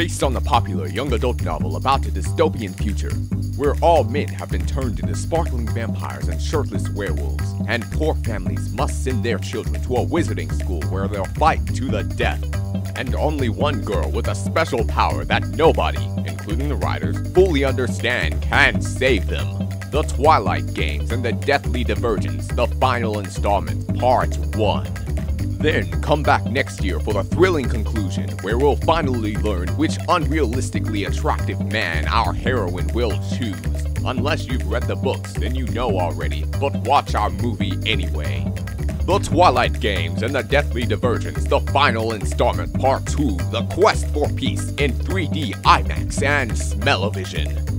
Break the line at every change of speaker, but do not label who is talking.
based on the popular young adult novel about a dystopian future, where all men have been turned into sparkling vampires and shirtless werewolves, and poor families must send their children to a wizarding school where they'll fight to the death. And only one girl with a special power that nobody, including the writers, fully understand can save them. The Twilight Games and the Deathly Divergence, the final installment, Part 1. Then come back next year for the thrilling conclusion, where we'll finally learn which unrealistically attractive man our heroine will choose. Unless you've read the books, then you know already, but watch our movie anyway. The Twilight Games and the Deathly Divergence, the final installment, part 2, The Quest for Peace in 3D IMAX and Smell-O-Vision.